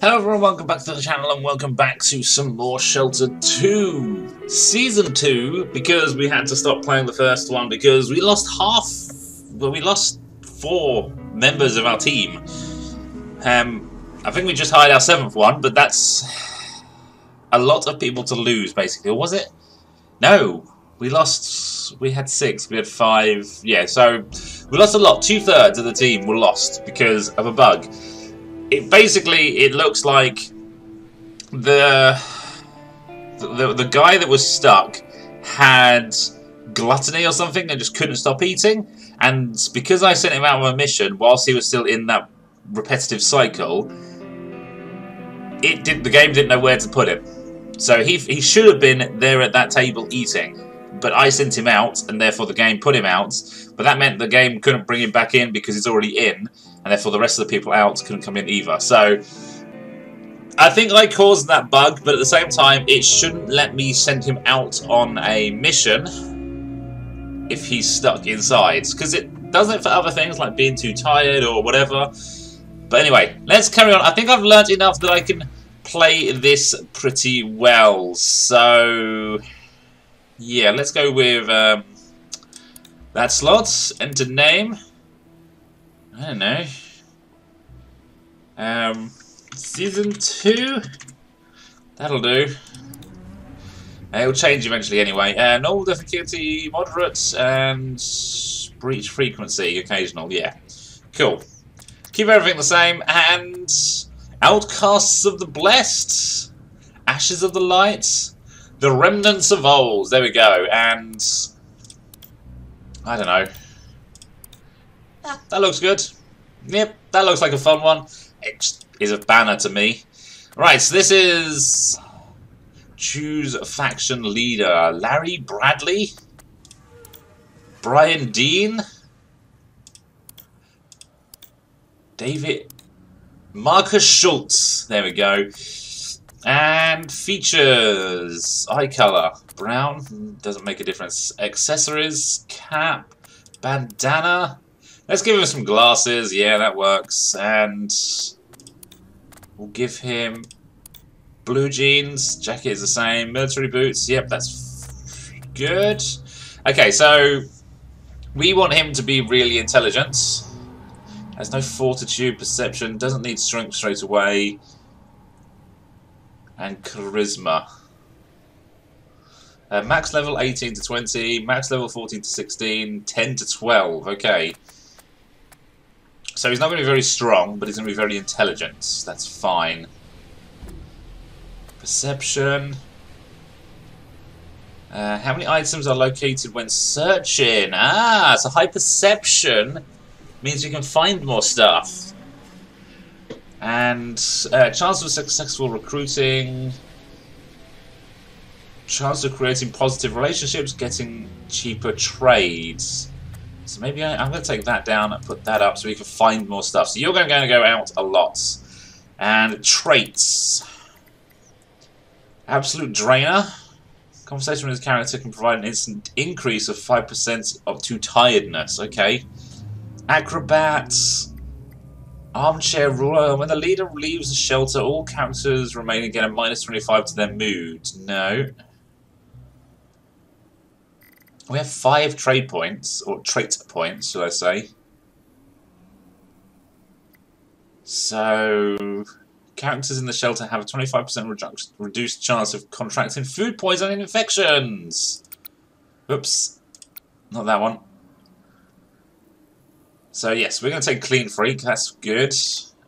Hello everyone, welcome back to the channel and welcome back to some more Sheltered 2 Season 2 because we had to stop playing the first one because we lost half, well we lost four members of our team. Um, I think we just hired our seventh one, but that's a lot of people to lose basically, was it? No, we lost, we had six, we had five, yeah, so we lost a lot. Two thirds of the team were lost because of a bug it basically it looks like the, the the guy that was stuck had gluttony or something and just couldn't stop eating. And because I sent him out on a mission whilst he was still in that repetitive cycle, it did the game didn't know where to put him. So he he should have been there at that table eating. But I sent him out, and therefore the game put him out. But that meant the game couldn't bring him back in because he's already in and therefore the rest of the people out couldn't come in either. So I think I caused that bug, but at the same time, it shouldn't let me send him out on a mission if he's stuck inside, because it does it for other things like being too tired or whatever. But anyway, let's carry on. I think I've learned enough that I can play this pretty well. So, yeah, let's go with um, that slot. Enter name. I don't know. Um, season two? That'll do. Uh, it'll change eventually anyway. Uh, normal difficulty, moderate, and breach frequency, occasional, yeah. Cool. Keep everything the same, and Outcasts of the Blessed, Ashes of the Light, The Remnants of Old, there we go, and I don't know. That looks good. Yep, that looks like a fun one. It is a banner to me. Right, so this is... Choose a faction leader. Larry Bradley? Brian Dean? David... Marcus Schultz. There we go. And features. Eye color. Brown. Doesn't make a difference. Accessories. Cap. Bandana. Let's give him some glasses. Yeah, that works. And we'll give him blue jeans. Jacket is the same. Military boots. Yep, that's good. Okay, so we want him to be really intelligent. Has no fortitude, perception, doesn't need strength straight away. And charisma. Uh, max level 18 to 20, max level 14 to 16, 10 to 12. Okay. So he's not going to be very strong, but he's going to be very intelligent. That's fine. Perception. Uh, how many items are located when searching? Ah, so high perception means you can find more stuff. And uh, chance of successful recruiting. Chance of creating positive relationships, getting cheaper trades. So maybe I, am going to take that down and put that up so we can find more stuff. So you're going to go out a lot. And traits. Absolute Drainer. Conversation with his character can provide an instant increase of 5% of to tiredness. Okay. Acrobats. Armchair ruler. When the leader leaves the shelter, all characters remaining get a minus 25 to their mood. No. We have five trade points, or trait points, shall I say. So, characters in the shelter have a 25% reduced chance of contracting food poisoning infections. Oops. Not that one. So yes, we're going to take Clean Freak, that's good.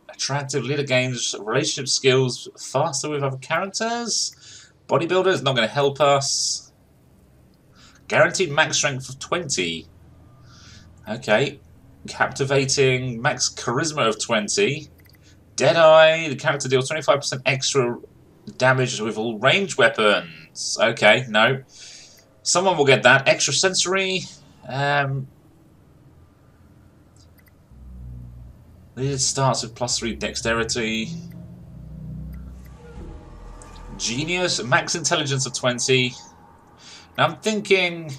Attractive leader gains relationship skills faster with other characters. Bodybuilder is not going to help us. Guaranteed max strength of 20. Okay. Captivating max charisma of 20. Deadeye, the character deals 25% extra damage with all range weapons. Okay, no. Someone will get that. Extra sensory. Um, it starts with plus 3 dexterity. Genius, max intelligence of 20. Now I'm thinking...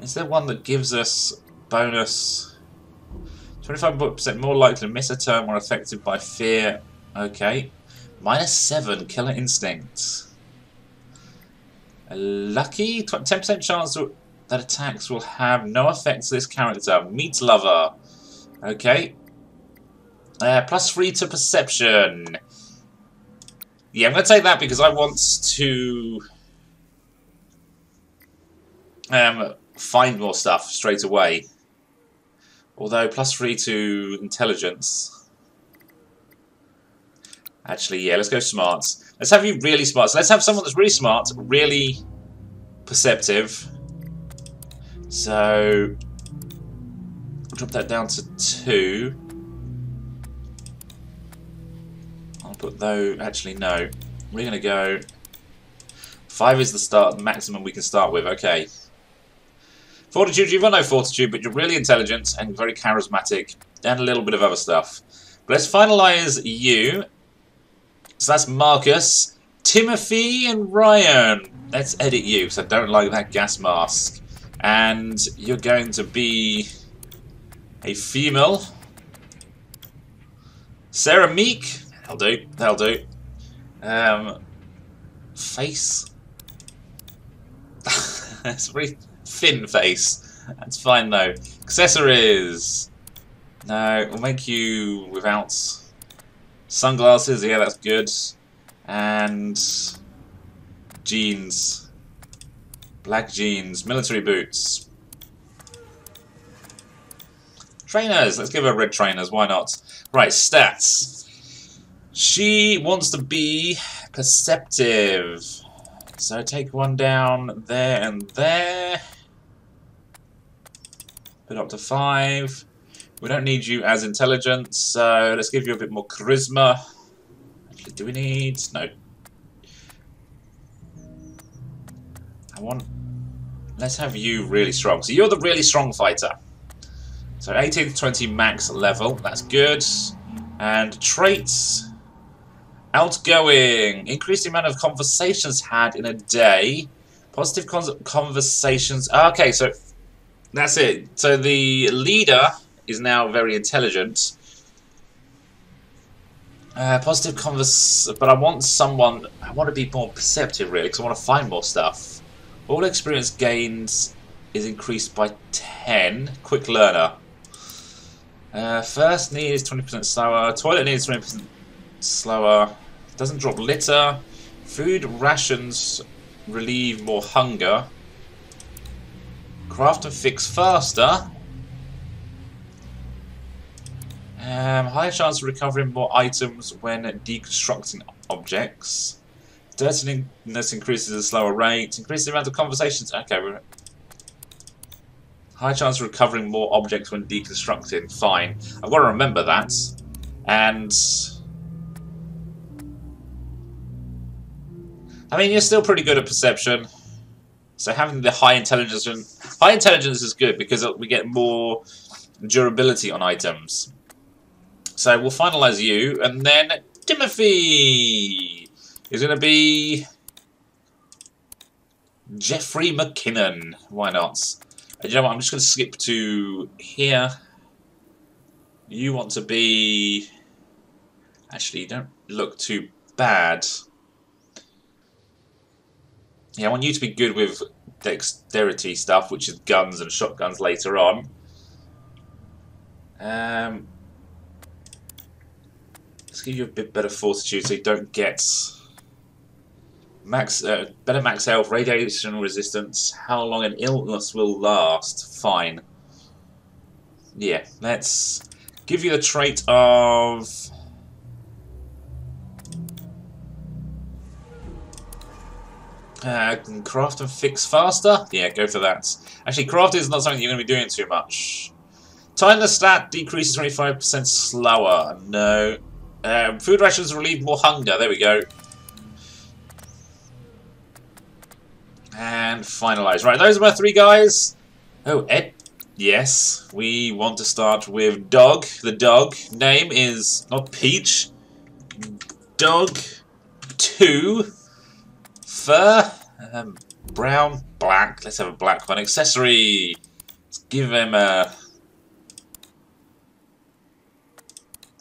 Is there one that gives us bonus 25% more likely to miss a turn, more affected by fear. Okay. Minus 7, Killer Instinct. A lucky 10% chance that attacks will have no effect to this character. Meat Lover. Okay. Uh, plus 3 to Perception. Yeah, I'm going to take that because I want to um, find more stuff straight away. Although, plus 3 to Intelligence. Actually, yeah, let's go smart. Let's have you really smart. So let's have someone that's really smart, really perceptive. So, drop that down to 2. I'll put though, actually no. We're going to go... 5 is the start, maximum we can start with, okay. Fortitude, you've got no fortitude, but you're really intelligent and very charismatic, and a little bit of other stuff. But let's finalise you. So that's Marcus, Timothy, and Ryan. Let's edit you, because I don't like that gas mask. And you're going to be a female. Sarah Meek. That'll do. That'll do. Um, face. That's very thin face. That's fine though. Accessories. No, we'll make you without sunglasses. Yeah, that's good. And jeans. Black jeans. Military boots. Trainers. Let's give her red trainers. Why not? Right, stats. She wants to be perceptive. So take one down there and there. Put up to five. We don't need you as intelligent, so let's give you a bit more charisma. Actually, do we need... No. I want... Let's have you really strong. So you're the really strong fighter. So 18 to 20 max level. That's good. And traits... Outgoing. Increase the amount of conversations had in a day. Positive conversations. Okay, so that's it. So the leader is now very intelligent. Uh, positive converse, but I want someone. I want to be more perceptive, really, because I want to find more stuff. All experience gains is increased by 10. Quick learner. Uh, first need is 20% slower. Toilet need is 20% slower. Doesn't drop litter. Food rations relieve more hunger. Craft and fix faster. Um, higher chance of recovering more items when deconstructing objects. Dirtiness increases at a slower rate. Increases the amount of conversations. Okay. High chance of recovering more objects when deconstructing. Fine. I've got to remember that. And... I mean, you're still pretty good at perception. So having the high intelligence, high intelligence is good because we get more durability on items. So we'll finalize you, and then Timothy is going to be Jeffrey McKinnon. Why not? You know what? I'm just going to skip to here. You want to be... Actually, you don't look too bad. Yeah, I want you to be good with dexterity stuff, which is guns and shotguns later on. Um, let's give you a bit better fortitude so you don't get max uh, better max health, radiation resistance. How long an illness will last? Fine. Yeah, let's give you the trait of Uh, craft and fix faster? Yeah, go for that. Actually, craft is not something you're going to be doing too much. Time the stat decreases 25% slower. No. Um, food rations relieve more hunger. There we go. And finalize. Right, those are my three guys. Oh, Ed. Yes, we want to start with Dog. The dog name is not Peach. Dog 2 fur. Um, brown, black. Let's have a black one. Accessory. Let's give him a...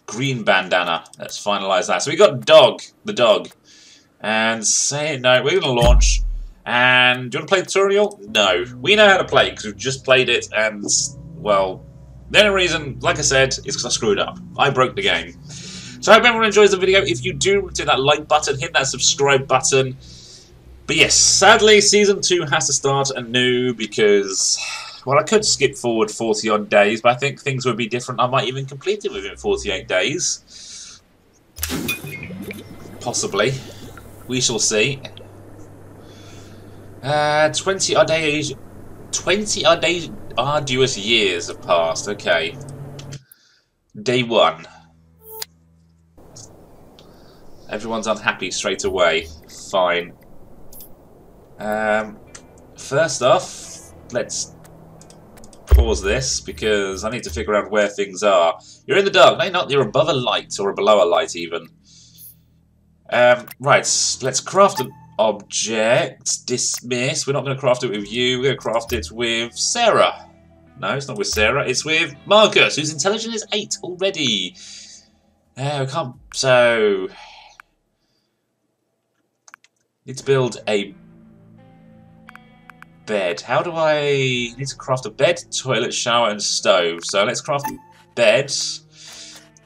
green bandana. Let's finalise that. So we got dog, the dog. And say no, we're going to launch. And do you want to play the tutorial? No. We know how to play because we've just played it and, well, the only reason, like I said, is because I screwed up. I broke the game. So I hope everyone enjoys the video. If you do, hit that like button, hit that subscribe button. But yes, sadly, Season 2 has to start anew because, well, I could skip forward 40 odd days, but I think things would be different. I might even complete it within 48 days. Possibly. We shall see. Uh, 20 odd days. 20 odd days. Arduous years have passed. Okay. Day one. Everyone's unhappy straight away. Fine. Um, first off, let's pause this because I need to figure out where things are. You're in the dark. No, not. You're above a light or below a light even. Um, right, let's craft an object. Dismiss. We're not going to craft it with you. We're going to craft it with Sarah. No, it's not with Sarah. It's with Marcus, whose intelligence is 8 already. Uh, we can't... So... Need to build a bed. How do I... need to craft a bed, toilet, shower, and stove. So let's craft a bed.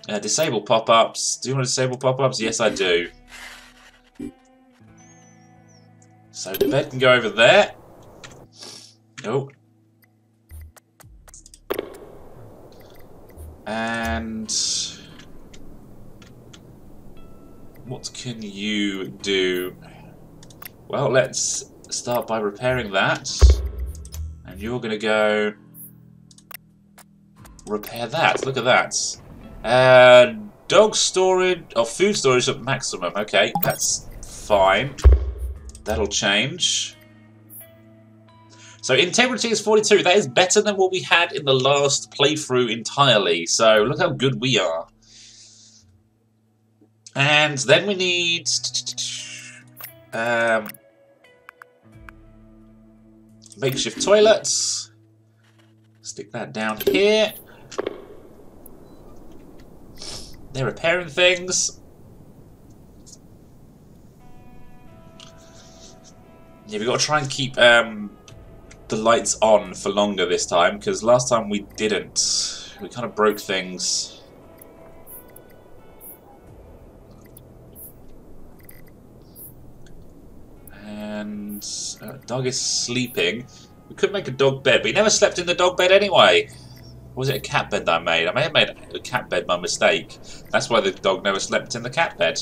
Uh, disable pop-ups. Do you want to disable pop-ups? Yes, I do. So the bed can go over there. Oh. And what can you do? Well, let's start by repairing that. And you're going to go repair that. Look at that. Uh, dog storage, or food storage at maximum. Okay, that's fine. That'll change. So integrity is 42. That is better than what we had in the last playthrough entirely. So look how good we are. And then we need... Um, makeshift toilets. Stick that down here. They're repairing things. Yeah, we've got to try and keep um, the lights on for longer this time, because last time we didn't. We kind of broke things. And uh, dog is sleeping. We could make a dog bed, but he never slept in the dog bed anyway. Or was it a cat bed that I made? I may have made a cat bed by mistake. That's why the dog never slept in the cat bed.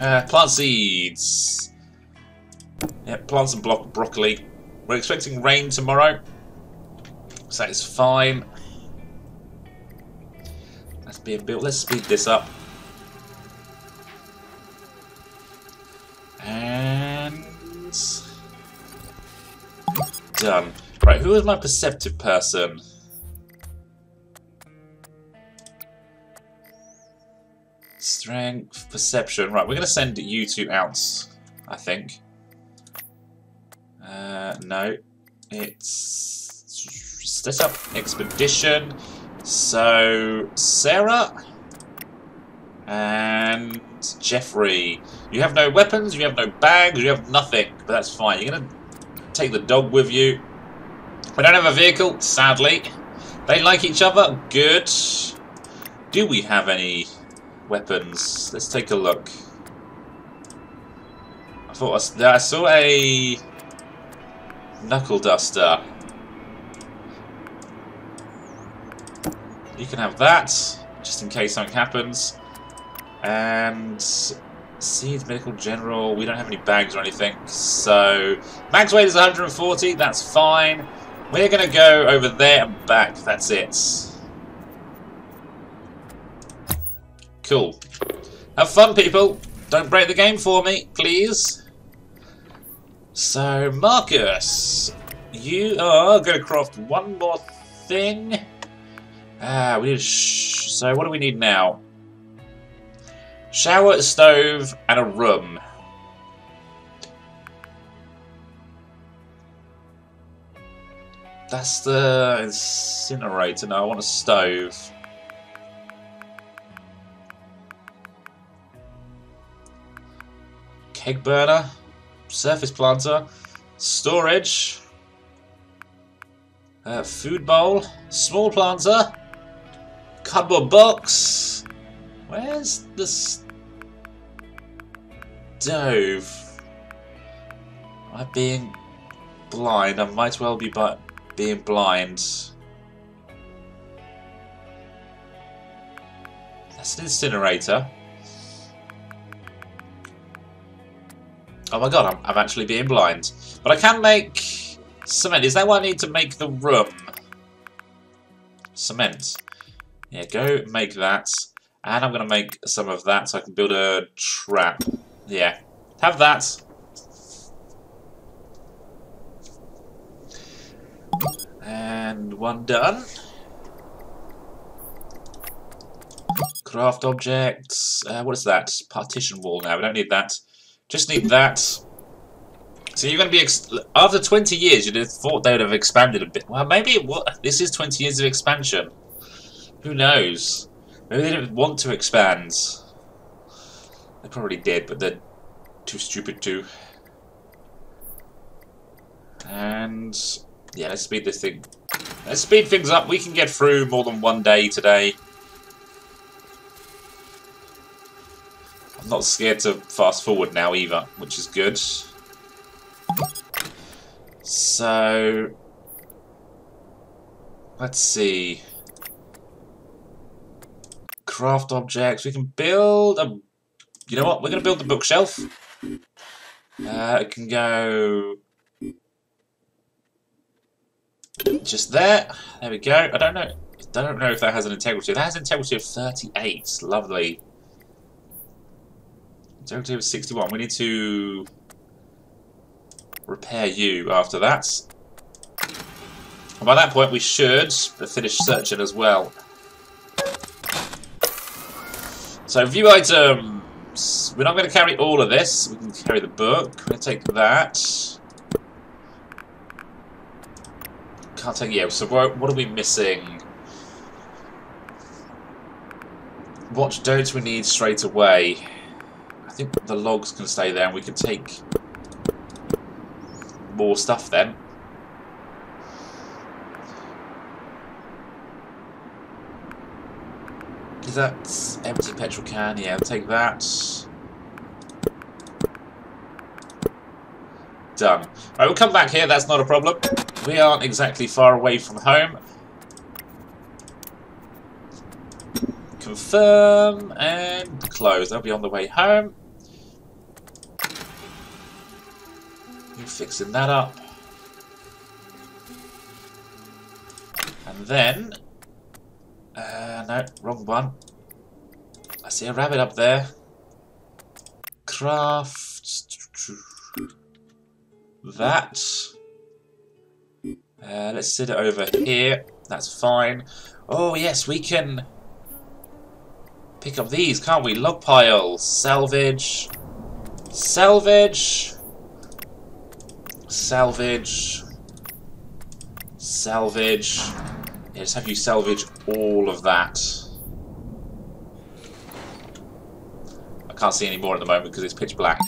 Uh, plant seeds. Yeah, plant some block broccoli. We're expecting rain tomorrow. So it's fine. That's being built. Let's speed this up. And... Done. Right, who is my perceptive person? Strength, perception. Right, we're going to send you two Ounce, I think. Uh, no. It's... Set up expedition. So, Sarah and Jeffrey. You have no weapons, you have no bags, you have nothing, but that's fine. You're going to take the dog with you. We don't have a vehicle, sadly. They like each other, good. Do we have any weapons. Let's take a look. I thought I, I saw a knuckle duster. You can have that, just in case something happens. And Seeds Medical General, we don't have any bags or anything. So, max weight is 140, that's fine. We're going to go over there and back, that's it. Cool. Have fun, people. Don't break the game for me, please. So, Marcus, you are going to craft one more thing. Ah, we need. so, what do we need now? Shower, a stove, and a room. That's the incinerator. No, I want a stove. Keg burner, surface planter, storage, uh, food bowl, small planter, cardboard box. Where's the stove? Am I being blind? I might well be being blind. That's an incinerator. Oh my god, I'm, I'm actually being blind. But I can make cement. Is that what I need to make the room? Cement. Yeah, go make that. And I'm going to make some of that so I can build a trap. Yeah, have that. And one done. Craft objects. Uh, what is that? Partition wall now. We don't need that. Just need that. So you're going to be after 20 years. You'd have thought they would have expanded a bit. Well, maybe what this is 20 years of expansion. Who knows? Maybe they didn't want to expand. They probably did, but they're too stupid to. And yeah, let's speed this thing. Let's speed things up. We can get through more than one day today. I'm not scared to fast forward now either, which is good. So, let's see. Craft objects. We can build a... You know what? We're going to build the bookshelf. Uh, it can go... Just there. There we go. I don't know. I don't know if that has an integrity. That has integrity of 38. Lovely. Integrity of 61. We need to repair you after that. And by that point we should finish searching as well. So view items. We're not going to carry all of this. We can carry the book. We're going to take that. Can't take... Yeah, so what, are we missing? What don't we need straight away? I think the logs can stay there and we can take more stuff then. Is that empty petrol can? Yeah, I'll take that. Done. Right, we'll come back here, that's not a problem. We aren't exactly far away from home. Confirm and close. I'll be on the way home. Fixing that up. And then... Uh, no, wrong one. I see a rabbit up there. Craft... That. Uh, let's sit it over here. That's fine. Oh, yes, we can pick up these, can't we? Log piles, salvage, salvage, Salvage. Salvage. Yeah, just have you salvage all of that. I can't see any more at the moment because it's pitch black.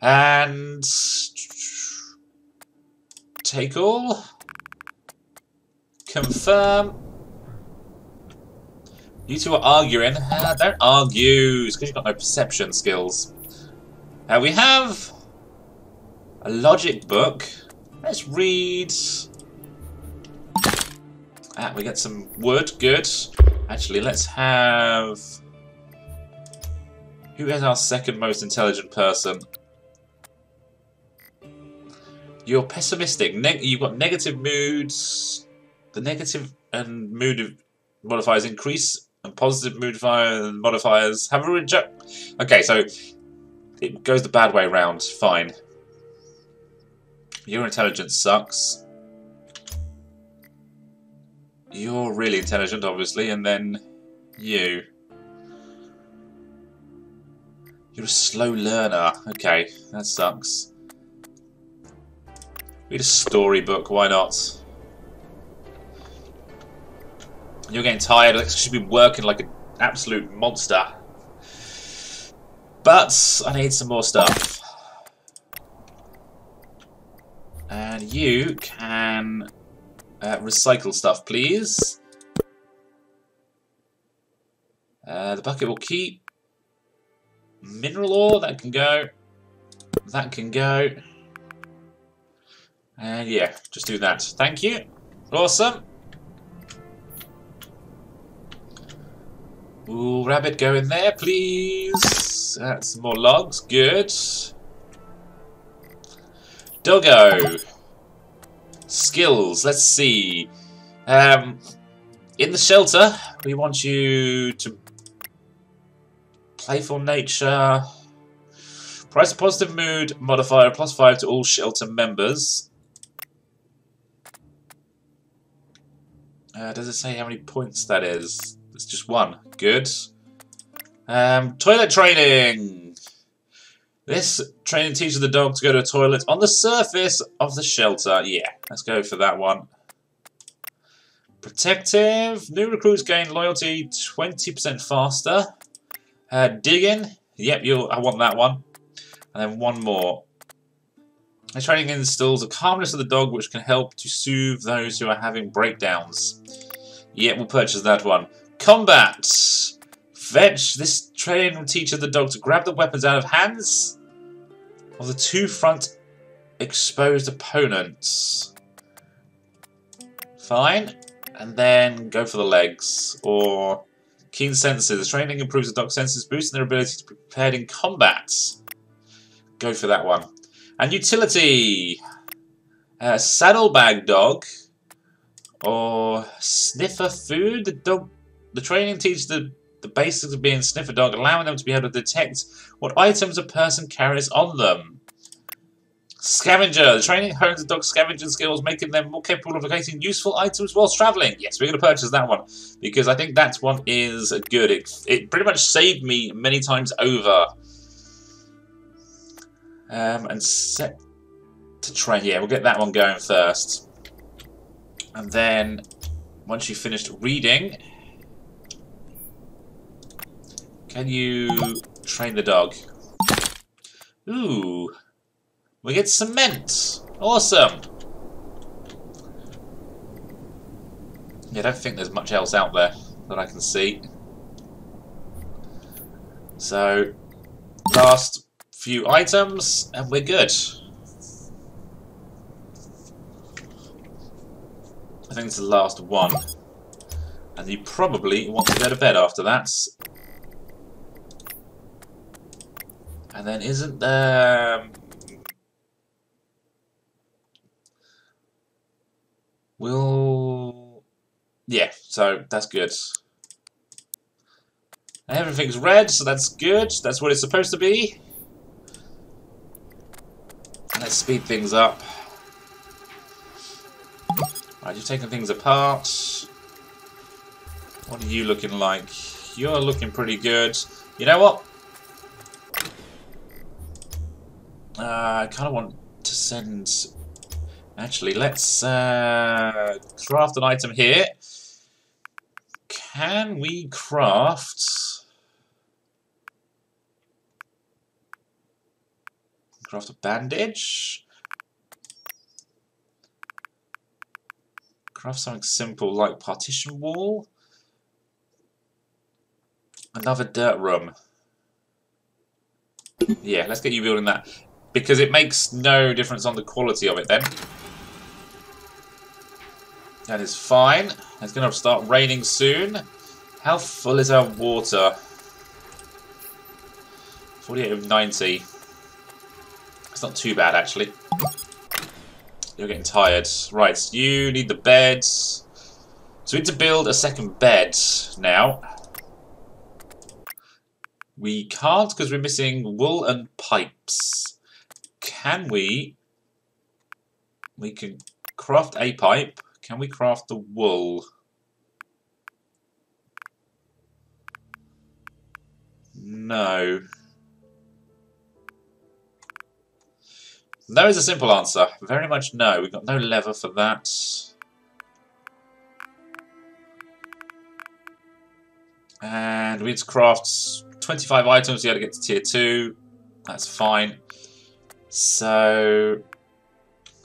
And... Take all. Confirm. You two are arguing. Uh, don't argue. Because you've got no perception skills. Uh, we have a logic book. Let's read... Ah, we get some wood. Good. Actually, let's have... Who is our second most intelligent person? You're pessimistic. you've got negative moods. The negative and mood modifiers increase, and positive mood modifiers have a reject. Okay, so it goes the bad way around. Fine. Your intelligence sucks. You're really intelligent, obviously, and then you. You're a slow learner. Okay, that sucks. Read a storybook, why not? You're getting tired. You should be working like an absolute monster. But I need some more stuff. And you can uh, recycle stuff, please. Uh, the bucket will keep. Mineral ore, that can go. That can go. And yeah, just do that. Thank you. Awesome. Ooh, rabbit, go in there, please. That's more logs. Good. Doggo. Skills. Let's see. Um, in the shelter, we want you to playful nature. Price positive mood modifier plus five to all shelter members. Uh, does it say how many points that is? It's just one. Good. Um, toilet training. This training teaches the dog to go to a toilet on the surface of the shelter. Yeah, let's go for that one. Protective. New recruits gain loyalty 20% faster. Uh, digging. Yep, you. I want that one. And then one more. This training instills the calmness of the dog which can help to soothe those who are having breakdowns. Yep, we'll purchase that one. Combat! Fetch. This training will teach the dog to grab the weapons out of hands of the two front exposed opponents. Fine. And then go for the legs. Or keen senses. The training improves the dog's senses, boosting their ability to be prepared in combat. Go for that one. And utility. Uh, saddlebag dog. Or sniffer food. The dog the training teaches the, the basics of being a sniffer dog, allowing them to be able to detect what items a person carries on them. Scavenger. Training hones the dog's scavenging skills, making them more capable of locating useful items whilst travelling. Yes, we're going to purchase that one, because I think that one is good. It, it pretty much saved me many times over. Um, and set to train. Yeah, we'll get that one going first. And then, once you've finished reading, can you train the dog? Ooh. We get cement. Awesome. Yeah, I don't think there's much else out there that I can see. So, last few items, and we're good. I think it's the last one. And you probably want to go to bed after that. And then isn't there... Um, Will... Yeah, so that's good. Everything's red, so that's good. That's what it's supposed to be. Let's speed things up. Right, you've taken things apart. What are you looking like? You're looking pretty good. You know what? Uh, I kind of want to send... Actually, let's uh, craft an item here. Can we craft... Craft a bandage? Craft something simple like partition wall? Another dirt room. Yeah, let's get you building that because it makes no difference on the quality of it then. That is fine. It's going to start raining soon. How full is our water? 48 of 90. It's not too bad, actually. You're getting tired. Right, you need the beds. So we need to build a second bed now. We can't because we're missing wool and pipes can we... We can craft a pipe. Can we craft the wool? No. No is a simple answer. Very much no. We've got no lever for that. And we need to craft 25 items, you gotta get to tier 2. That's fine. So,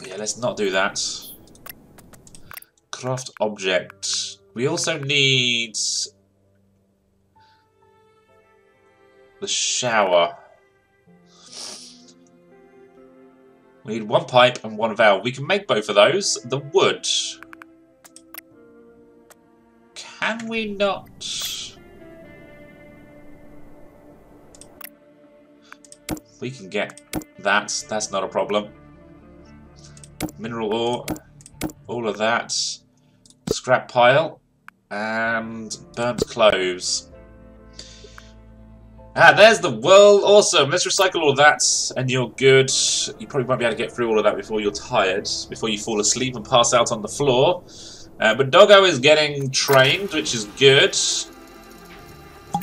yeah, let's not do that. Craft object. We also need the shower. We need one pipe and one valve. We can make both of those. The wood. Can we not... We can get that. That's not a problem. Mineral ore. All of that. Scrap pile. And burnt clothes. Ah, there's the world. Awesome. Let's recycle all of that, and you're good. You probably won't be able to get through all of that before you're tired, before you fall asleep and pass out on the floor. Uh, but Doggo is getting trained, which is good.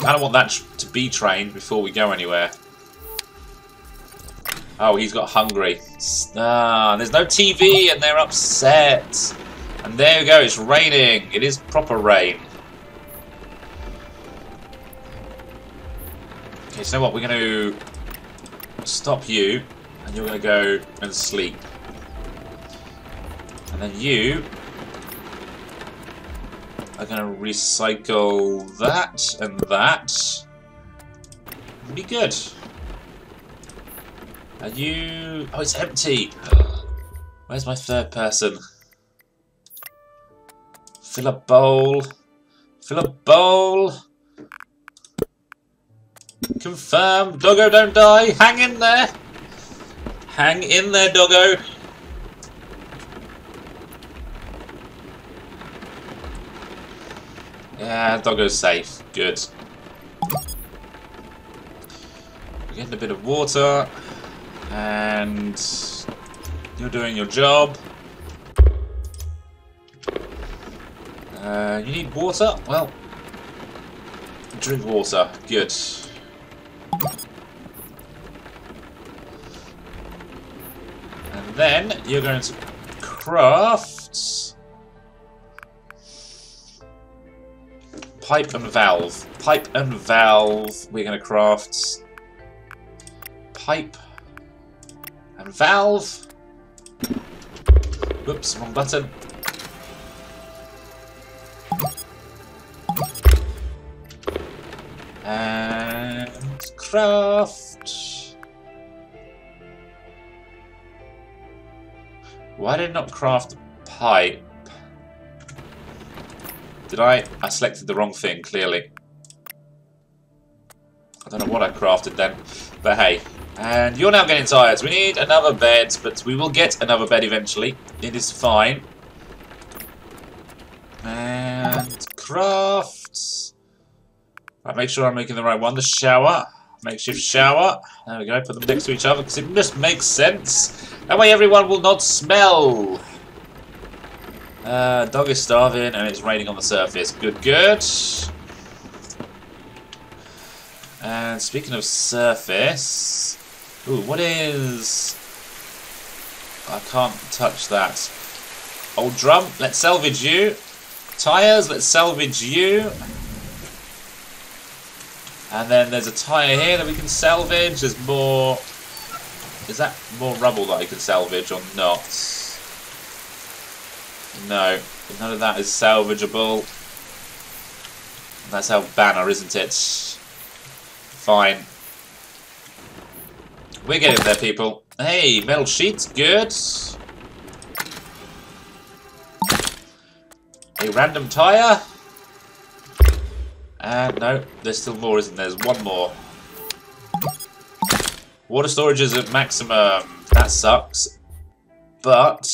I don't want that to be trained before we go anywhere. Oh, he's got hungry. Ah, there's no TV and they're upset. And there we go, it's raining. It is proper rain. Okay, so what? We're going to stop you, and you're going to go and sleep. And then you are going to recycle that and that. Be good. Are you... Oh, it's empty. Where's my third person? Fill a bowl. Fill a bowl. Confirm. Doggo, don't die. Hang in there. Hang in there, Doggo. Yeah, Doggo's safe. Good. We're getting a bit of water. And you're doing your job. You need water? Well, drink water. Good. And then you're going to craft pipe and valve. Pipe and valve. We're going to craft pipe and valve. Whoops, wrong button. Craft. Why did I not craft pipe? Did I? I selected the wrong thing, clearly. I don't know what I crafted then. But hey. And you're now getting tired. We need another bed, but we will get another bed eventually. It is fine. And crafts. Right, make sure I'm making the right one. The shower. Makeshift shower. There we go. Put them next to each other because it just makes sense. That way everyone will not smell. Uh, dog is starving and it's raining on the surface. Good, good. And speaking of surface... Ooh, what is... I can't touch that. Old drum, let's salvage you. Tyres, let's salvage you. And then there's a tyre here that we can salvage. There's more... Is that more rubble that I can salvage or not? No. None of that is salvageable. That's our banner, isn't it? Fine. We're getting there, people. Hey, metal sheets, good. A random tyre. And no, there's still more, isn't there? There's one more. Water storage is at maximum. That sucks. But...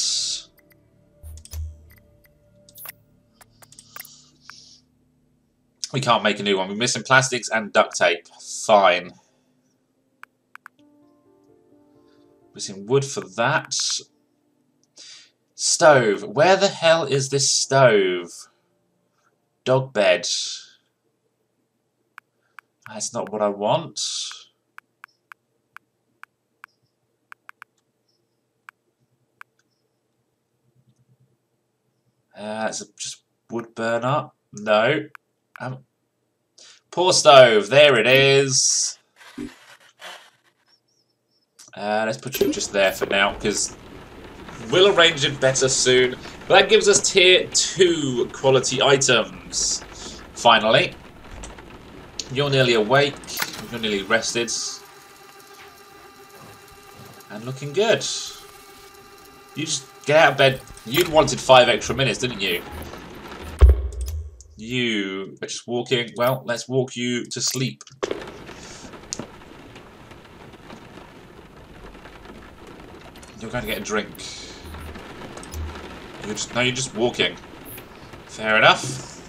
We can't make a new one. We're missing plastics and duct tape. Fine. Missing wood for that. Stove. Where the hell is this stove? Dog bed. That's not what I want. Uh, it's just wood burner. No. Um, Poor stove. There it is. Uh, let's put you just there for now, because we'll arrange it better soon. But that gives us tier 2 quality items. Finally. You're nearly awake. You're nearly rested. And looking good. You just get out of bed. You'd wanted five extra minutes, didn't you? You are just walking. Well, let's walk you to sleep. You're going to get a drink. You're just no, you're just walking. Fair enough.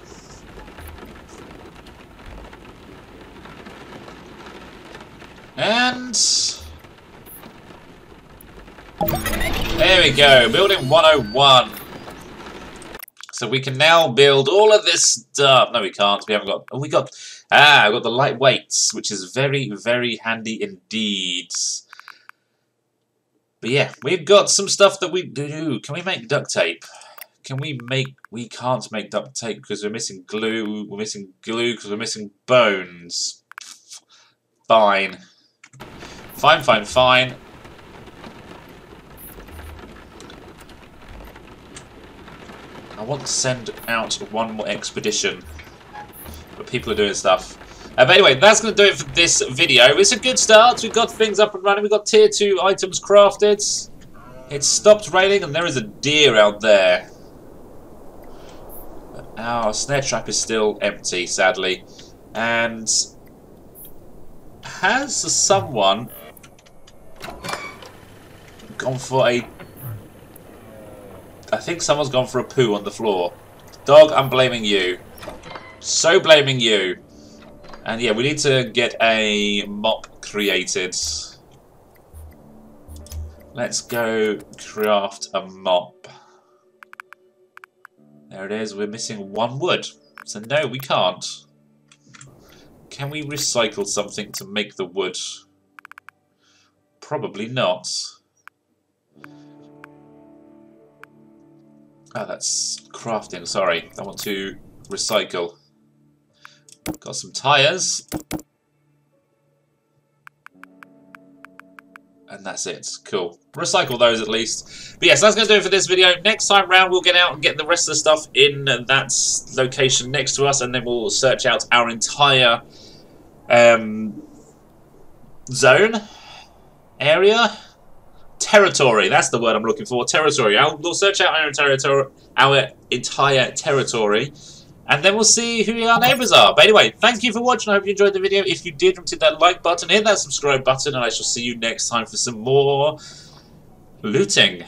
And there we go, building 101. So we can now build all of this stuff. No, we can't. We haven't got. Oh, we got. Ah, we got the lightweights, which is very, very handy indeed. But yeah, we've got some stuff that we do. Can we make duct tape? Can we make... We can't make duct tape because we're missing glue. We're missing glue because we're missing bones. Fine. Fine, fine, fine. I want to send out one more expedition. But people are doing stuff. Uh, but anyway, that's going to do it for this video. It's a good start. We've got things up and running. We've got tier 2 items crafted. It stopped raining and there is a deer out there. Our snare trap is still empty, sadly. And has someone gone for a... I think someone's gone for a poo on the floor. Dog, I'm blaming you. So blaming you. And yeah, we need to get a mop created. Let's go craft a mop. There it is, we're missing one wood. So no, we can't. Can we recycle something to make the wood? Probably not. Oh, that's crafting, sorry. I want to recycle. Got some tyres. And that's it. Cool. Recycle those at least. But yes, that's going to do it for this video. Next time round, we'll get out and get the rest of the stuff in that location next to us. And then we'll search out our entire um, zone, area, territory. That's the word I'm looking for. Territory. I'll, we'll search out our entire, our entire territory and then we'll see who our neighbours are. But anyway, thank you for watching. I hope you enjoyed the video. If you did, hit that like button, hit that subscribe button, and I shall see you next time for some more looting.